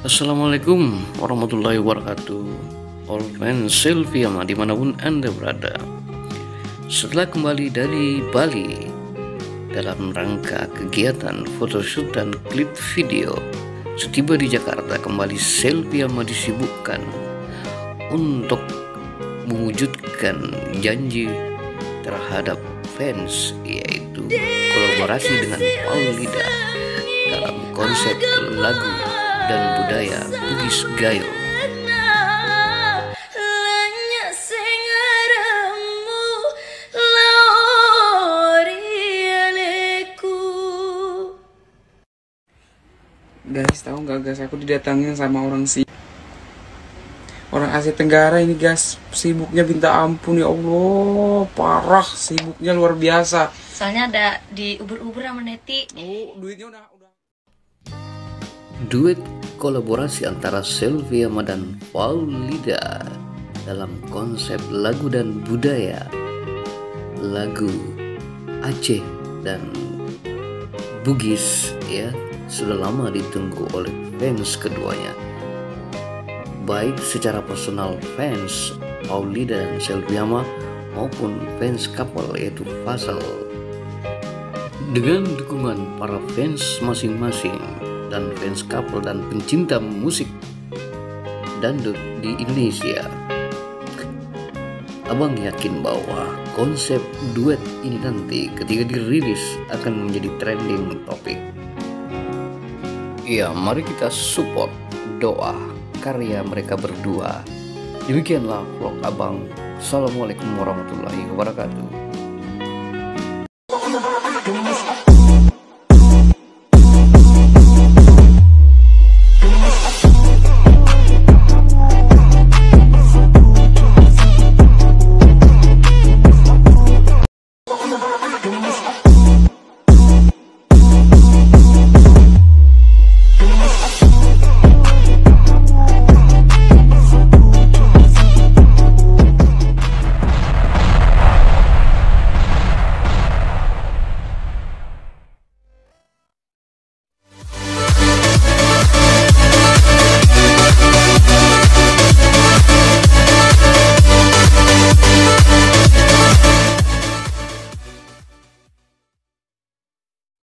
Assalamualaikum warahmatullahi wabarakatuh. All fans Sylvia Ma di mana pun anda berada. Setelah kembali dari Bali Dalam rangka kegiatan photoshoot dan klip video Setiba di Jakarta kembali Sylvia Ma disibukkan Untuk mewujudkan janji terhadap fans Yaitu kolaborasi dengan Paulida Dalam konsep lagu dan budaya Bugis Gayo. Guys, tahu nggak guys, aku didatangin sama orang sih. Orang Asia Tenggara ini guys, sibuknya minta ampun ya Allah, parah sibuknya luar biasa. Soalnya ada di ubur-ubur sama Neti. Oh, duitnya udah udah. Duet kolaborasi antara Sylvia dan Paulida dalam konsep lagu dan budaya. Lagu Aceh dan Bugis ya. Sudah lama ditunggu oleh fans keduanya. Baik secara personal fans Paulida dan Sylvia maupun fans couple yaitu Fasal dengan dukungan para fans masing-masing dan fans couple dan pencinta musik dangdut di Indonesia. Abang yakin bahwa konsep duet ini nanti ketika dirilis akan menjadi trending topik. Ya, mari kita support doa karya mereka berdua. Demikianlah vlog Abang. Assalamualaikum warahmatullahi wabarakatuh.